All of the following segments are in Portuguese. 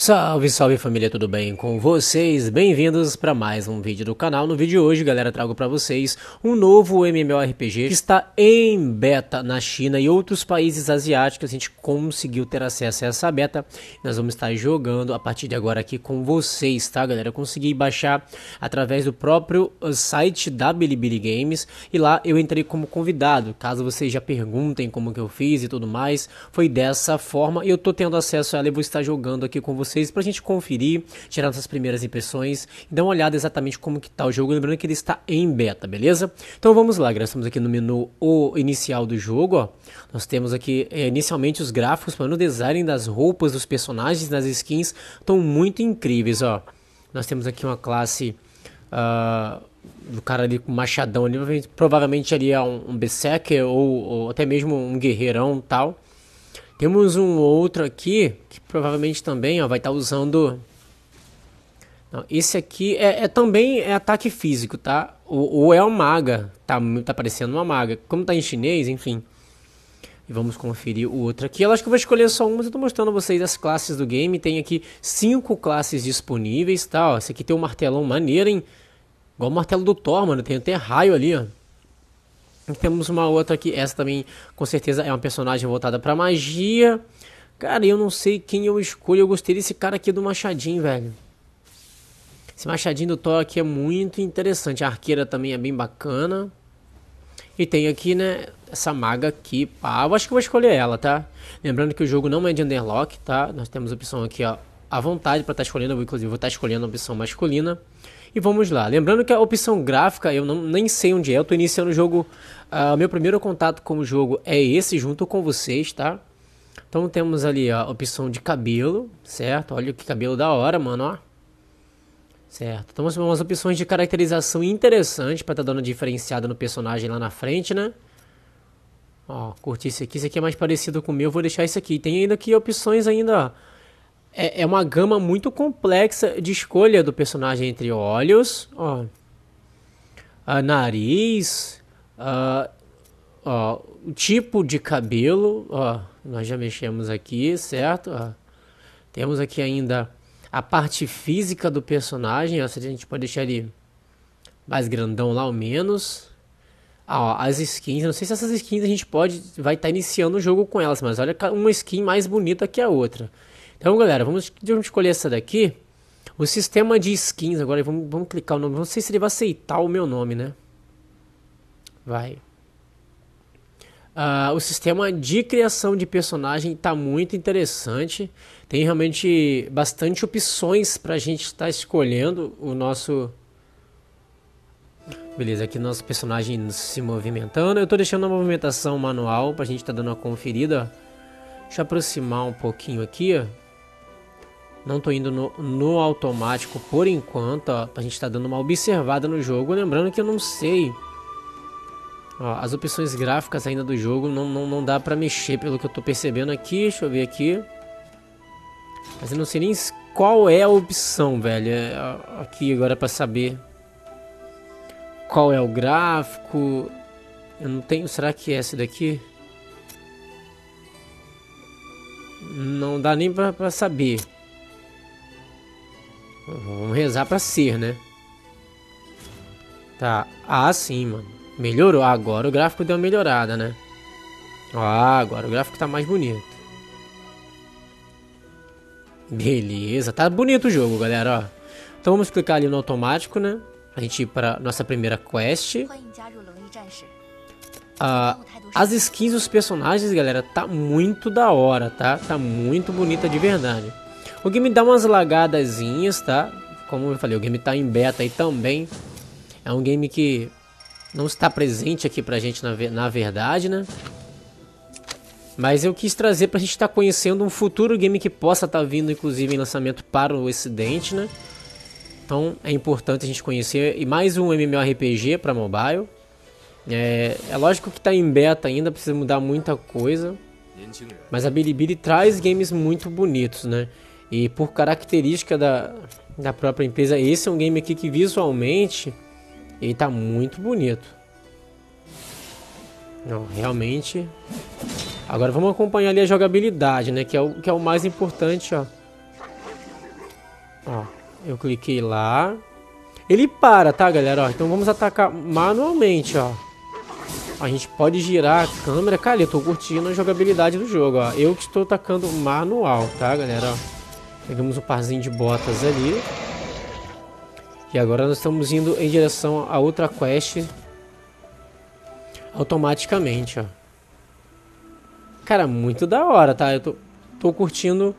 Salve, salve família, tudo bem com vocês? Bem-vindos para mais um vídeo do canal. No vídeo de hoje, galera, trago para vocês um novo MMORPG que está em beta na China e outros países asiáticos. A gente conseguiu ter acesso a essa beta. Nós vamos estar jogando a partir de agora aqui com vocês, tá, galera? Eu consegui baixar através do próprio uh, site da Bilibili Games e lá eu entrei como convidado. Caso vocês já perguntem como que eu fiz e tudo mais, foi dessa forma eu tô tendo acesso a ela e vou estar jogando aqui com vocês vocês a gente conferir, tirar nossas primeiras impressões e dar uma olhada exatamente como que tá o jogo, lembrando que ele está em beta, beleza? Então vamos lá, galera, estamos aqui no menu o inicial do jogo, ó. Nós temos aqui é, inicialmente os gráficos, para no design das roupas dos personagens, das skins, estão muito incríveis, ó. Nós temos aqui uma classe uh, do cara ali com machadão ali, provavelmente ali é um, um berserker ou, ou até mesmo um guerreirão tal. Temos um outro aqui, que provavelmente também ó, vai estar tá usando... Não, esse aqui é, é, também é ataque físico, tá? Ou, ou é uma maga, tá, tá parecendo uma maga. Como tá em chinês, enfim. E vamos conferir o outro aqui. Eu acho que eu vou escolher só uma, eu tô mostrando a vocês as classes do game. Tem aqui cinco classes disponíveis, tá? Ó, esse aqui tem um martelão maneiro, hein? Igual o martelo do Thor, mano. Tem até raio ali, ó. Temos uma outra aqui, essa também com certeza é uma personagem voltada pra magia. Cara, eu não sei quem eu escolho, eu gostei desse cara aqui do machadinho, velho. Esse machadinho do Thor aqui é muito interessante, a arqueira também é bem bacana. E tem aqui, né, essa maga aqui, pá, eu acho que eu vou escolher ela, tá? Lembrando que o jogo não é de underlock, tá? Nós temos a opção aqui, ó, à vontade para estar tá escolhendo, eu inclusive vou estar tá escolhendo a opção masculina. E vamos lá. Lembrando que a opção gráfica, eu não, nem sei onde é. Eu tô iniciando o jogo. Uh, meu primeiro contato com o jogo é esse, junto com vocês, tá? Então temos ali a opção de cabelo, certo? Olha que cabelo da hora, mano, ó. Certo. Então umas opções de caracterização interessantes para estar tá dando diferenciada no personagem lá na frente, né? Ó, curti esse aqui. Esse aqui é mais parecido com o meu. Vou deixar esse aqui. Tem ainda aqui opções ainda, ó é, é uma gama muito complexa de escolha do personagem entre olhos, ó, a nariz, a, ó, o tipo de cabelo, ó, nós já mexemos aqui, certo? Ó. Temos aqui ainda a parte física do personagem, se a gente pode deixar ele mais grandão lá ou menos. Ah, ó, as skins, não sei se essas skins a gente pode vai estar tá iniciando o jogo com elas, mas olha uma skin mais bonita que a outra. Então, galera, vamos, vamos escolher essa daqui. O sistema de skins, agora vamos, vamos clicar o nome. Não sei se ele vai aceitar o meu nome, né? Vai. Uh, o sistema de criação de personagem está muito interessante. Tem realmente bastante opções para a gente estar tá escolhendo o nosso. Beleza, aqui nosso personagem se movimentando. Eu estou deixando a movimentação manual para a gente estar tá dando uma conferida. Deixa eu aproximar um pouquinho aqui, ó. Não tô indo no, no automático por enquanto, ó. A gente tá dando uma observada no jogo. Lembrando que eu não sei... Ó, as opções gráficas ainda do jogo não, não, não dá pra mexer pelo que eu tô percebendo aqui. Deixa eu ver aqui. Mas eu não sei nem qual é a opção, velho. É, aqui agora pra saber qual é o gráfico. Eu não tenho... Será que é esse daqui? Não dá nem pra, pra saber. Vamos rezar pra ser, né? Tá. Ah, sim, mano. Melhorou. Agora o gráfico deu uma melhorada, né? Ah, agora o gráfico tá mais bonito. Beleza. Tá bonito o jogo, galera, ó. Então vamos clicar ali no automático, né? A gente ir pra nossa primeira quest. Ah, as skins dos personagens, galera, tá muito da hora, tá? Tá muito bonita de verdade. O game dá umas lagadazinhas, tá? Como eu falei, o game tá em beta aí também. É um game que não está presente aqui pra gente na, na verdade, né? Mas eu quis trazer pra gente estar tá conhecendo um futuro game que possa estar tá vindo, inclusive, em lançamento para o ocidente, né? Então é importante a gente conhecer. E mais um MMORPG para mobile. É, é lógico que está em beta ainda, precisa mudar muita coisa. Mas a Bilibili traz games muito bonitos, né? E por característica da, da própria empresa, esse é um game aqui que visualmente ele tá muito bonito. Não, realmente. Agora vamos acompanhar ali a jogabilidade, né? Que é o, que é o mais importante, ó. Ó, eu cliquei lá. Ele para, tá, galera? Ó, então vamos atacar manualmente, ó. A gente pode girar a câmera. Cara, eu tô curtindo a jogabilidade do jogo, ó. Eu que estou atacando manual, tá, galera? Ó, pegamos um parzinho de botas ali. E agora nós estamos indo em direção a outra quest automaticamente, ó. Cara, muito da hora, tá? Eu tô, tô curtindo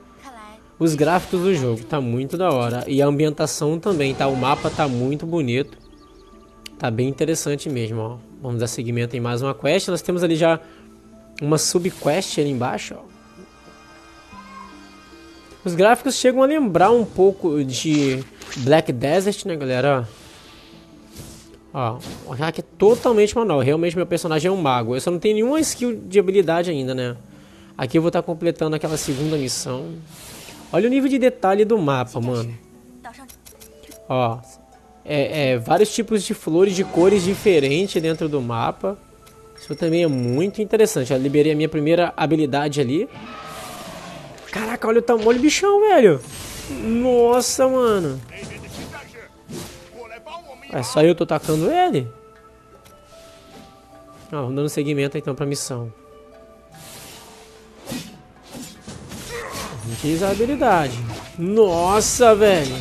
os gráficos do jogo, tá muito da hora. E a ambientação também, tá? O mapa tá muito bonito. Tá bem interessante mesmo, ó. Vamos dar seguimento em mais uma quest. Nós temos ali já uma subquest ali embaixo, ó. Os gráficos chegam a lembrar um pouco de Black Desert, né, galera? Ó, o hack é totalmente manual. Realmente meu personagem é um mago. Eu só não tenho nenhuma skill de habilidade ainda, né? Aqui eu vou estar tá completando aquela segunda missão. Olha o nível de detalhe do mapa, mano. Ó, é, é, vários tipos de flores de cores diferentes dentro do mapa. Isso também é muito interessante. Eu liberei a minha primeira habilidade ali. Caraca, olha o tamanho do bichão, velho. Nossa, mano. É só eu tô atacando ele? Ó, vamos dando seguimento então pra missão. Utiliza a habilidade. Nossa, velho.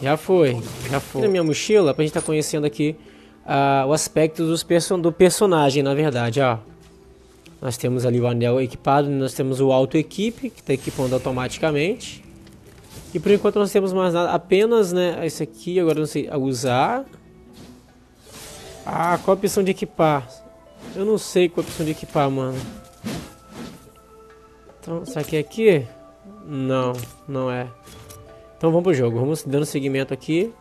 Já foi, já foi. Na minha mochila, pra gente tá conhecendo aqui uh, o aspecto dos do personagem, na verdade, ó. Nós temos ali o anel equipado, nós temos o auto equipe, que está equipando automaticamente. E por enquanto nós temos mais nada, apenas, né, esse aqui, agora não sei, usar. Ah, qual a opção de equipar? Eu não sei qual a opção de equipar, mano. Então, será que é aqui? Não, não é. Então vamos pro jogo, vamos dando seguimento aqui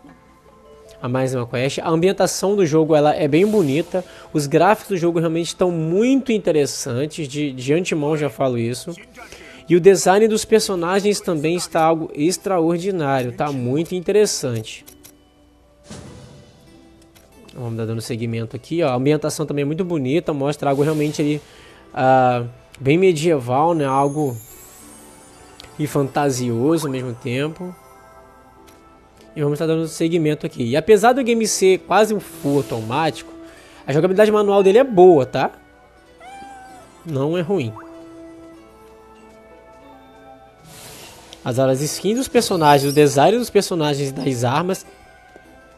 a mais uma quest. A ambientação do jogo ela é bem bonita. Os gráficos do jogo realmente estão muito interessantes. De, de antemão já falo isso. E o design dos personagens também está algo extraordinário, tá muito interessante. Vamos dar dando seguimento aqui, ó. A ambientação também é muito bonita, mostra algo realmente ali uh, bem medieval, né? Algo e fantasioso ao mesmo tempo. E vamos estar dando seguimento aqui. E apesar do game ser quase um full automático, a jogabilidade manual dele é boa, tá? Não é ruim. As áreas skins dos personagens, o design dos personagens e das armas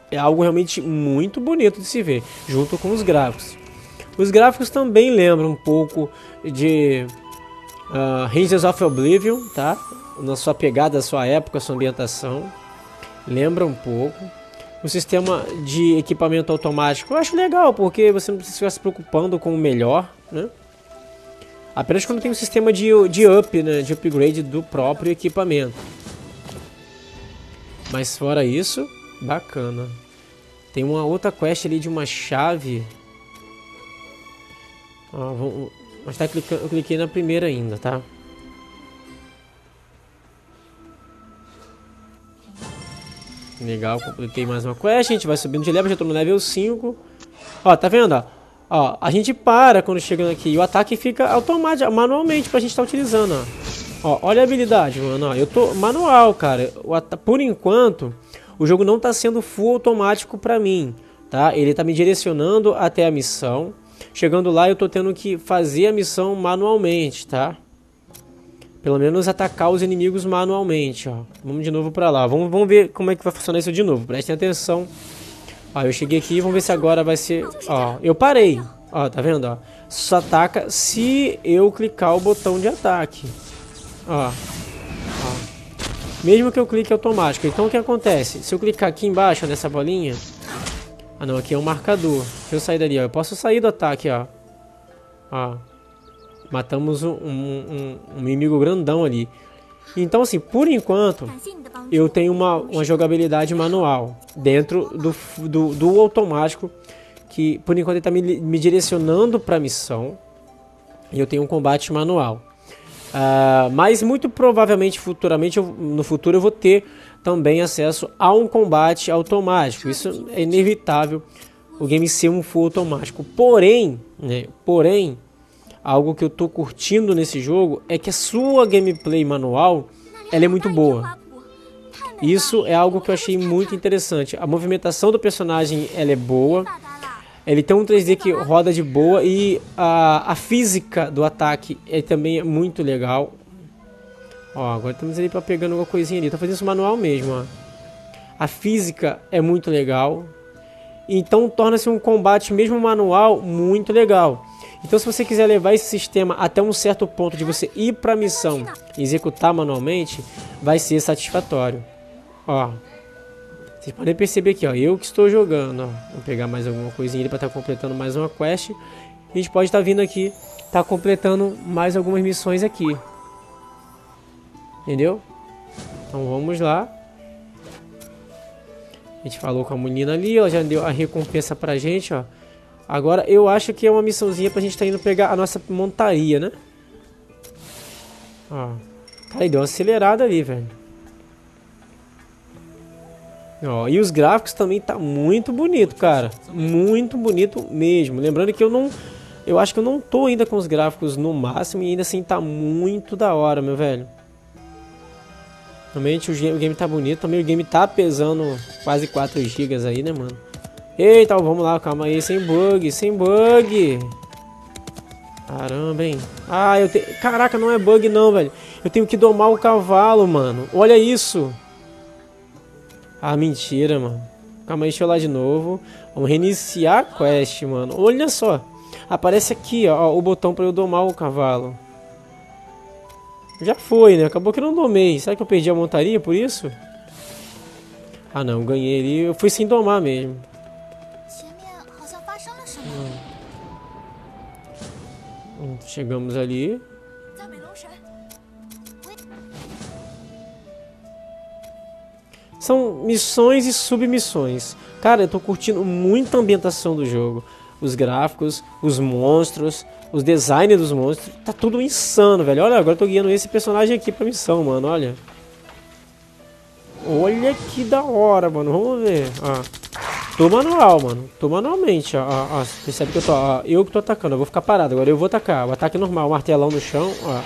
é algo realmente muito bonito de se ver, junto com os gráficos. Os gráficos também lembram um pouco de uh, Rangers of Oblivion, tá? Na sua pegada, sua época, sua ambientação. Lembra um pouco. O sistema de equipamento automático eu acho legal, porque você não precisa ficar se preocupando com o melhor, né? Apenas quando tem um sistema de, de up, né, de upgrade do próprio equipamento. Mas fora isso, bacana. Tem uma outra quest ali de uma chave. Ó, vamos, mas tá clicando, eu cliquei na primeira ainda, tá? Legal, cliquei mais uma quest, a gente vai subindo de level, já tô no level 5. Ó, tá vendo, ó? Ó, a gente para quando chegando aqui e o ataque fica automático, manualmente pra gente estar tá utilizando, ó. ó. Olha a habilidade, mano, ó. Eu tô manual, cara. Por enquanto, o jogo não tá sendo full automático pra mim, tá? Ele tá me direcionando até a missão. Chegando lá, eu tô tendo que fazer a missão manualmente, tá? Pelo menos atacar os inimigos manualmente, ó. Vamos de novo pra lá. Vamos, vamos ver como é que vai funcionar isso de novo. Prestem atenção Ó, eu cheguei aqui, vamos ver se agora vai ser... Ó, eu parei. Ó, tá vendo, ó? Só ataca se eu clicar o botão de ataque. Ó. ó. Mesmo que eu clique automático. Então o que acontece? Se eu clicar aqui embaixo nessa bolinha... Ah não, aqui é um marcador. Se eu sair dali, ó. Eu posso sair do ataque, ó. Ó. Matamos um, um, um inimigo grandão ali. Então, assim, por enquanto, eu tenho uma, uma jogabilidade manual dentro do, do, do automático, que por enquanto ele está me, me direcionando para a missão, e eu tenho um combate manual. Uh, mas muito provavelmente, futuramente, eu, no futuro, eu vou ter também acesso a um combate automático. Isso é inevitável, o game ser um full automático. Porém, né, porém, algo que eu estou curtindo nesse jogo é que a sua gameplay manual ela é muito boa. Isso é algo que eu achei muito interessante. A movimentação do personagem ela é boa. Ele tem um 3D que roda de boa e a, a física do ataque é também é muito legal. Ó, agora estamos ali para pegando alguma coisinha ali. Tá fazendo isso manual mesmo, ó. A física é muito legal. Então torna-se um combate mesmo manual muito legal. Então se você quiser levar esse sistema até um certo ponto de você ir para a missão e executar manualmente, vai ser satisfatório. Ó, vocês podem perceber aqui, ó, eu que estou jogando, ó. Vou pegar mais alguma coisinha para estar tá completando mais uma quest. A gente pode estar tá vindo aqui, tá completando mais algumas missões aqui. Entendeu? Então vamos lá. A gente falou com a menina ali, ó, já deu a recompensa pra gente, ó. Agora eu acho que é uma missãozinha pra gente tá indo pegar a nossa montaria, né? Ó. Cara, deu uma acelerada ali, velho. Ó, e os gráficos também tá muito bonito, cara. Muito bonito mesmo. Lembrando que eu não... Eu acho que eu não tô ainda com os gráficos no máximo e ainda assim tá muito da hora, meu velho. Realmente o game tá bonito. Também o game tá pesando quase 4 GB aí, né, mano? Eita, vamos lá, calma aí. Sem bug, sem bug. Caramba, hein? Ah, eu tenho... Caraca, não é bug não, velho. Eu tenho que domar o cavalo, mano. Olha isso. Ah, mentira, mano. Calma aí, deixa eu lá de novo. Vamos reiniciar a quest, mano. Olha só. Aparece aqui, ó, o botão pra eu domar o cavalo. Já foi, né? Acabou que eu não domei. Será que eu perdi a montaria por isso? Ah, não. Ganhei ali. Eu fui sem domar mesmo. Chegamos ali. São missões e submissões. Cara, eu tô curtindo muito a ambientação do jogo. Os gráficos, os monstros, os designs dos monstros. Tá tudo insano, velho. Olha, agora eu tô guiando esse personagem aqui pra missão, mano. Olha. Olha que da hora, mano. Vamos ver. Ó. Tô manual, mano. Tô manualmente, ó. ó. Percebe que eu tô. Ó, eu que tô atacando. Eu vou ficar parado. Agora eu vou atacar. O ataque normal. Martelão no chão. Ó.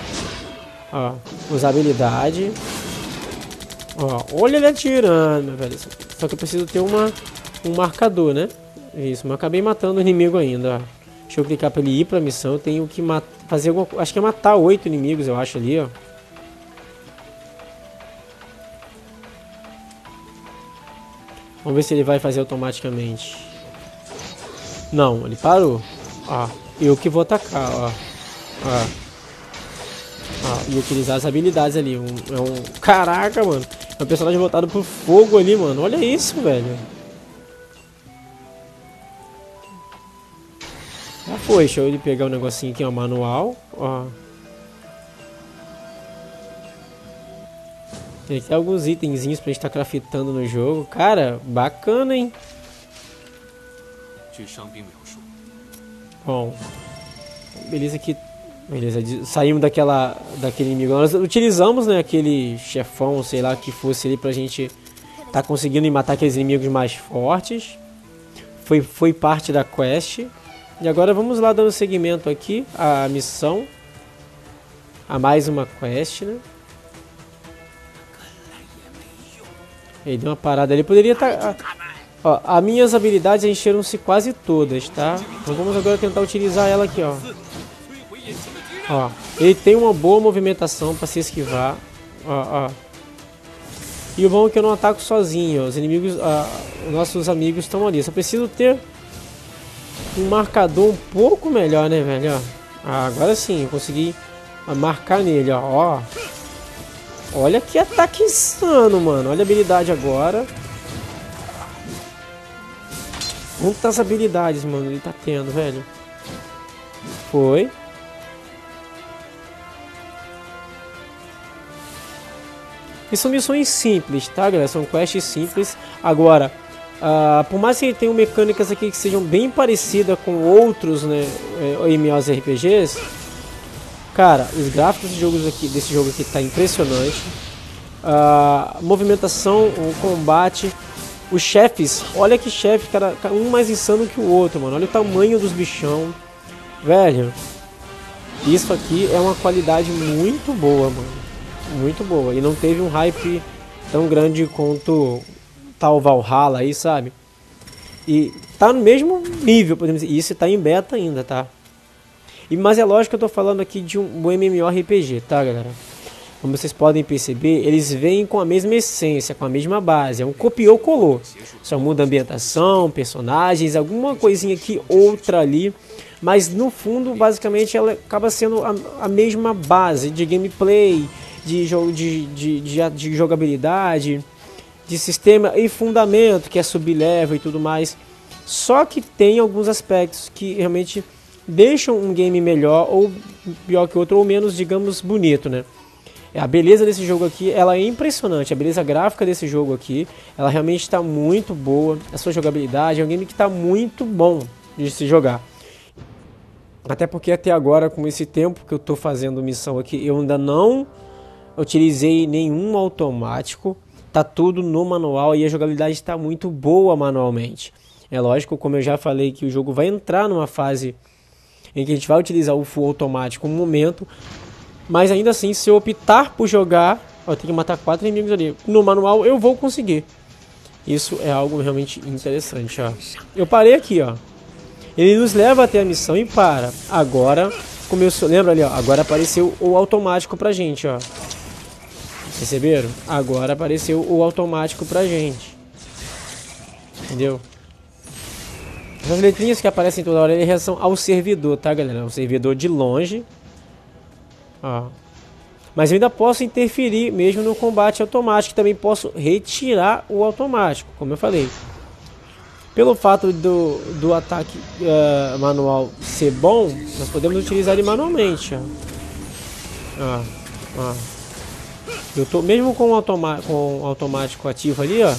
Ó. Usabilidade. Ó, olha ele atirando, velho. Só que eu preciso ter uma, um marcador, né? Isso, mas acabei matando o inimigo ainda, ó. Deixa eu clicar pra ele ir pra missão. Eu tenho que fazer alguma Acho que é matar oito inimigos, eu acho, ali, ó. Vamos ver se ele vai fazer automaticamente. Não, ele parou. Ó, eu que vou atacar, ó. Ó. e utilizar as habilidades ali. Um, é um... Caraca, mano. É um personagem voltado pro fogo ali, mano. Olha isso, velho. Já foi. Deixa eu pegar o um negocinho aqui, ó. Manual. Ó. Tem aqui alguns itenzinhos pra gente estar tá craftando no jogo. Cara, bacana, hein? Bom. Beleza aqui Beleza, saímos daquela, daquele inimigo. Nós utilizamos, né, aquele chefão, sei lá, que fosse ali pra gente tá conseguindo matar aqueles inimigos mais fortes. Foi, foi parte da quest. E agora vamos lá dando seguimento aqui à missão. A mais uma quest, né? Ele deu uma parada ali. Poderia estar... Tá, ó, as minhas habilidades encheram-se quase todas, tá? Então vamos agora tentar utilizar ela aqui, ó. Ó, ele tem uma boa movimentação para se esquivar. Ó, ó. E o bom é que eu não ataco sozinho. Os inimigos, os nossos amigos estão ali. Só preciso ter um marcador um pouco melhor, né, velho? Ah, agora sim, eu consegui marcar nele, ó. ó. Olha que ataque insano, mano. Olha a habilidade agora. Quantas habilidades, mano, ele tá tendo, velho. Foi. E são missões simples, tá, galera? São quests simples. Agora, uh, por mais que ele tenha mecânicas aqui que sejam bem parecidas com outros né, eh, MMORPGs, cara, os gráficos desse jogo aqui, desse jogo aqui tá impressionante. Uh, movimentação, o combate, os chefes, olha que chefe, cara, um mais insano que o outro, mano. Olha o tamanho dos bichão. Velho, isso aqui é uma qualidade muito boa, mano muito boa. E não teve um hype tão grande quanto tal Valhalla aí, sabe? E tá no mesmo nível, podemos dizer. E isso tá em beta ainda, tá? E, mas é lógico que eu tô falando aqui de um, um MMORPG, tá, galera? Como vocês podem perceber, eles vêm com a mesma essência, com a mesma base. É um copiou colou. Só muda a ambientação, personagens, alguma coisinha aqui, outra ali. Mas no fundo, basicamente, ela acaba sendo a, a mesma base de gameplay, de, jogo, de, de, de, de jogabilidade, de sistema e fundamento, que é sub-level e tudo mais. Só que tem alguns aspectos que realmente deixam um game melhor ou pior que outro, ou menos, digamos, bonito, né? A beleza desse jogo aqui, ela é impressionante. A beleza gráfica desse jogo aqui, ela realmente está muito boa. A sua jogabilidade é um game que está muito bom de se jogar. Até porque até agora, com esse tempo que eu estou fazendo missão aqui, eu ainda não utilizei nenhum automático. Tá tudo no manual e a jogabilidade está muito boa manualmente. É lógico, como eu já falei, que o jogo vai entrar numa fase em que a gente vai utilizar o full automático um momento, mas ainda assim, se eu optar por jogar, eu tenho que matar quatro inimigos ali. No manual eu vou conseguir. Isso é algo realmente interessante, ó. Eu parei aqui, ó. Ele nos leva até a missão e para. Agora começou, lembra ali, ó, agora apareceu o automático pra gente, ó. Perceberam? Agora apareceu o automático pra gente. Entendeu? As letrinhas que aparecem toda hora é em relação ao servidor, tá, galera? O servidor de longe. Ó. Mas eu ainda posso interferir mesmo no combate automático. Também posso retirar o automático, como eu falei. Pelo fato do, do ataque uh, manual ser bom, nós podemos utilizar ele manualmente. Ó. Ó, ó. Eu tô mesmo com o, com o automático ativo ali, ó.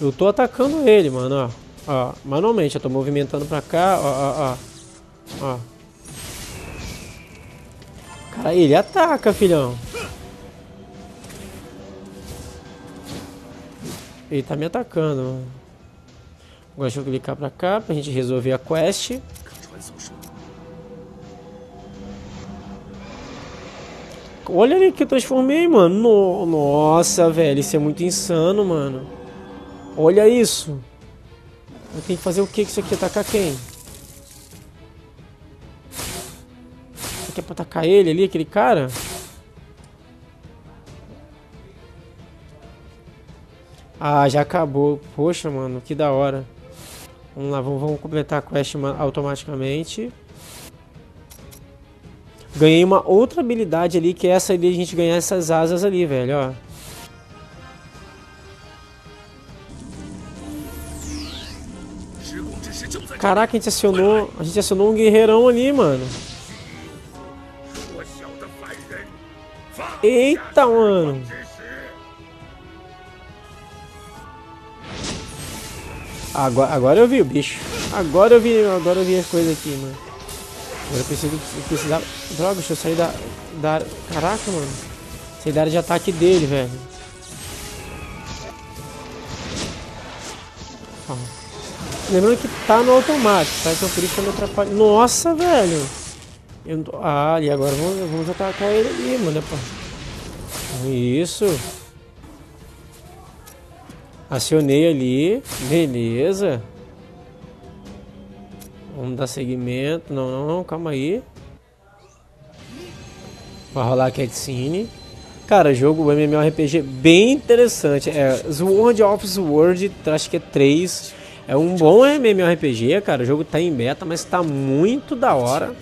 Eu tô atacando ele, mano, ó. Ó, manualmente, eu tô movimentando pra cá, ó, ó, ó. ó. Cara, ele ataca, filhão. Ele tá me atacando. Agora deixa eu clicar pra cá pra gente resolver a quest. Olha ali que eu transformei, mano. No, nossa, velho. Isso é muito insano, mano. Olha isso. Eu tenho que fazer o que isso aqui? Atacar quem? Isso aqui é pra atacar ele ali, aquele cara? Ah, já acabou. Poxa, mano, que da hora. Vamos lá, vamos, vamos completar a quest automaticamente. Ganhei uma outra habilidade ali, que é essa ali, a gente ganhar essas asas ali, velho, ó. Caraca, a gente acionou. A gente acionou um guerreirão ali, mano. Eita, mano. Agora, agora eu vi o bicho. Agora eu vi, agora eu vi as coisas aqui, mano. Agora eu preciso eu precisava. Droga, deixa eu sair da, da. Caraca, mano. Sair da área de ataque dele, velho. Lembrando que tá no automático, tá? Então por isso eu me atrapalho. Nossa, velho! Eu... Ah, e agora vamos, vamos atacar ele ali, mano. Né, pô. Isso. Acionei ali. Beleza. Vamos dar seguimento. Não, não, não. Calma aí. Vai rolar a cutscene. Cara, jogo MMORPG bem interessante. É Sword of Sword, acho que é 3. É um bom MMORPG, cara. O jogo tá em beta, mas tá muito da hora.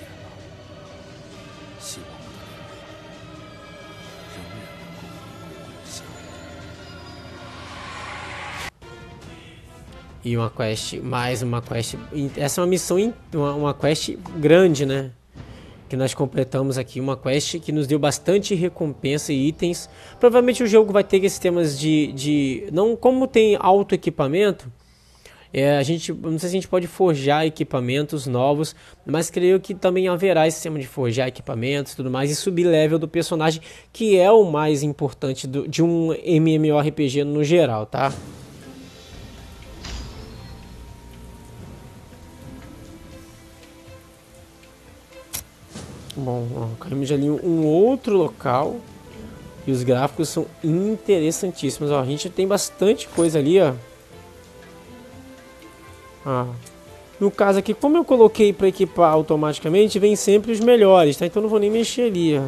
E uma quest, mais uma quest. Essa é uma missão, uma, quest grande, né? Que nós completamos aqui. Uma quest que nos deu bastante recompensa e itens. Provavelmente o jogo vai ter sistemas de. de não como tem auto equipamento é, a gente, não sei se a gente pode forjar equipamentos novos, mas creio que também haverá esse sistema de forjar equipamentos e tudo mais, e subir level do personagem, que é o mais importante do, de um MMORPG no geral, tá? Bom, ó, caímos ali um outro local. E os gráficos são interessantíssimos. Ó, a gente tem bastante coisa ali, ó. Ah. No caso aqui, como eu coloquei para equipar automaticamente, vem sempre os melhores, tá? Então não vou nem mexer ali,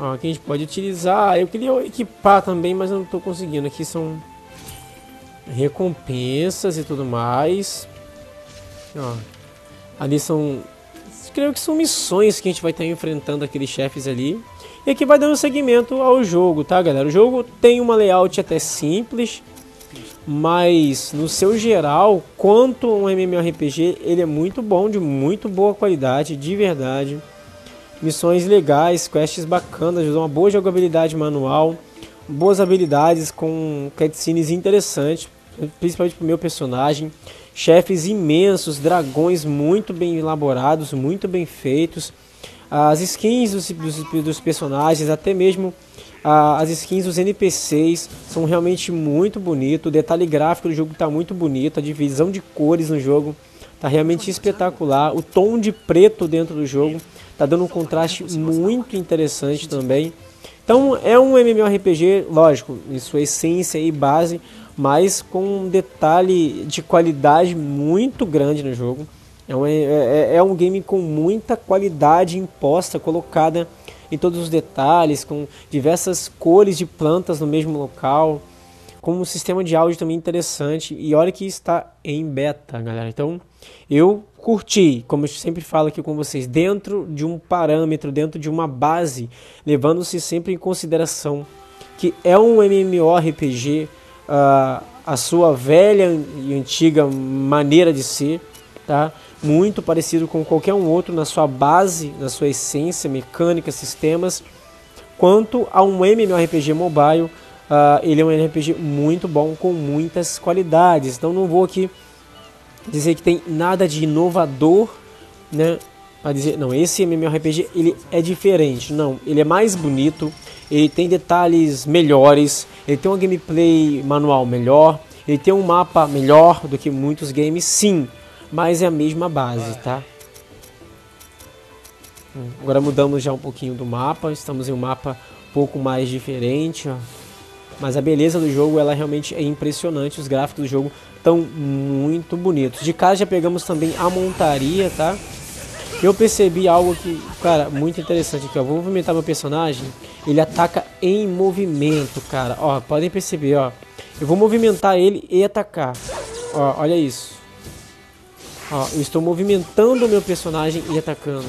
ó. Aqui a gente pode utilizar. Eu queria equipar também, mas não estou conseguindo. Aqui são recompensas e tudo mais. Ó. Ali são creio que são missões que a gente vai estar enfrentando aqueles chefes ali. E aqui vai dando seguimento ao jogo, tá, galera? O jogo tem uma layout até simples, mas no seu geral, quanto um MMORPG, ele é muito bom, de muito boa qualidade, de verdade. Missões legais, quests bacanas, uma boa jogabilidade manual, boas habilidades com cutscenes interessantes, principalmente para o meu personagem chefes imensos, dragões muito bem elaborados, muito bem feitos, as skins dos, dos, dos personagens, até mesmo ah, as skins dos NPCs são realmente muito bonito, o detalhe gráfico do jogo está muito bonito, a divisão de cores no jogo está realmente espetacular, o tom de preto dentro do jogo está dando um contraste muito interessante também. Então é um MMORPG, lógico, em sua essência e base, mas com um detalhe de qualidade muito grande no jogo. É um, é, é, é um game com muita qualidade imposta, colocada em todos os detalhes, com diversas cores de plantas no mesmo local, com um sistema de áudio também interessante. E olha que está em beta, galera. Então eu curti, como eu sempre falo aqui com vocês, dentro de um parâmetro, dentro de uma base, levando-se sempre em consideração que é um MMORPG uh, a sua velha e antiga maneira de ser, tá? Muito parecido com qualquer um outro na sua base, na sua essência, mecânica, sistemas. Quanto a um MMORPG mobile, uh, ele é um RPG muito bom com muitas qualidades. Então não vou aqui dizer que tem nada de inovador, né? Para dizer, não, esse MMORPG ele é diferente. Não, ele é mais bonito, ele tem detalhes melhores, ele tem uma gameplay manual melhor, ele tem um mapa melhor do que muitos games, sim, mas é a mesma base, tá? Hum, agora mudamos já um pouquinho do mapa, estamos em um mapa um pouco mais diferente, ó. Mas a beleza do jogo, ela realmente é impressionante, os gráficos do jogo estão muito bonitos. De casa já pegamos também a montaria, tá? Eu percebi algo que, cara, muito interessante aqui, ó. Vou movimentar meu personagem. Ele ataca em movimento, cara. Ó, podem perceber, ó. Eu vou movimentar ele e atacar. Ó, olha isso. Ó, eu estou movimentando o meu personagem e atacando.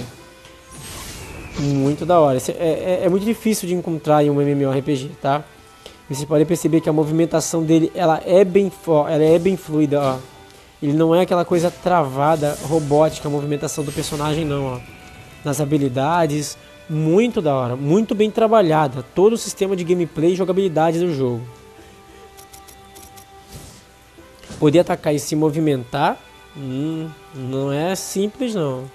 Muito da hora. É, é, é muito difícil de encontrar em um MMORPG, tá? Você pode perceber que a movimentação dele, ela é bem, ela é bem fluida, ó. Ele não é aquela coisa travada, robótica, a movimentação do personagem não, ó. Nas habilidades, muito da hora, muito bem trabalhada, todo o sistema de gameplay e jogabilidade do jogo. Poder atacar e se movimentar, hum, não é simples não.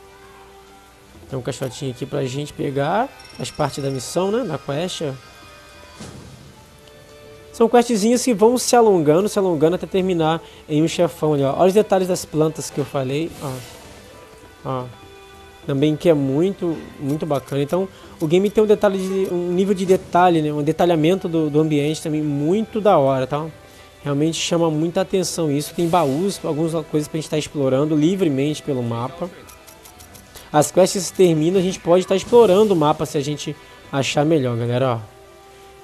Tem um caixotinho aqui pra gente pegar, faz parte da missão, né, da quest. São questzinhas que vão se alongando, se alongando até terminar em um chefão ali, ó. Olha os detalhes das plantas que eu falei, ó. Ó. Também que é muito, muito bacana. Então, o game tem um detalhe de, um nível de detalhe, né? Um detalhamento do, do ambiente também muito da hora, tá? Realmente chama muita atenção isso. Tem baús, algumas coisas pra gente estar tá explorando livremente pelo mapa. As quests terminam, a gente pode estar tá explorando o mapa se a gente achar melhor, galera, ó.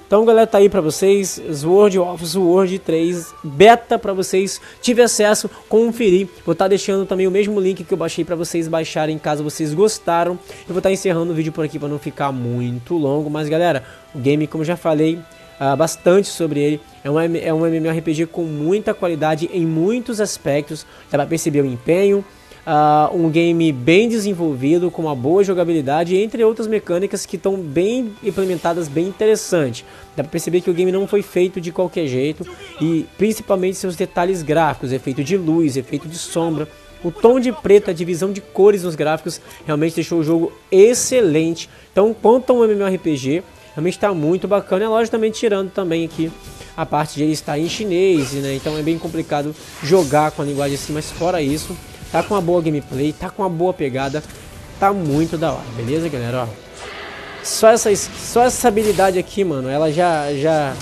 Então, galera, tá aí para vocês, Sword of Sword 3 beta para vocês, tive acesso, conferir. Vou estar tá deixando também o mesmo link que eu baixei para vocês baixarem, caso vocês gostaram. Eu vou estar tá encerrando o vídeo por aqui para não ficar muito longo, mas galera, o game, como já falei, uh, bastante sobre ele. É um, é um MMORPG com muita qualidade em muitos aspectos. Dá para perceber o empenho, uh, um game bem desenvolvido, com uma boa jogabilidade, entre outras mecânicas que estão bem implementadas, bem interessante. Dá pra perceber que o game não foi feito de qualquer jeito e principalmente seus detalhes gráficos, efeito de luz, efeito de sombra. O tom de preto, a divisão de cores nos gráficos realmente deixou o jogo excelente. Então, quanto a um MMORPG, Realmente está muito bacana. E a loja também tirando também aqui a parte de ele estar em chinês, né? Então é bem complicado jogar com a linguagem assim, mas fora isso, tá com uma boa gameplay, tá com uma boa pegada, tá muito da hora, beleza, galera? Ó, só essa, só essa habilidade aqui, mano, ela já, já,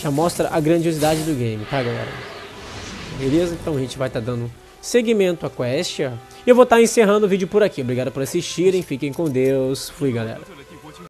já mostra a grandiosidade do game, tá, galera? Beleza? Então a gente vai estar tá dando segmento à quest, ó. E eu vou estar tá encerrando o vídeo por aqui. Obrigado por assistirem, fiquem com Deus. Fui, galera.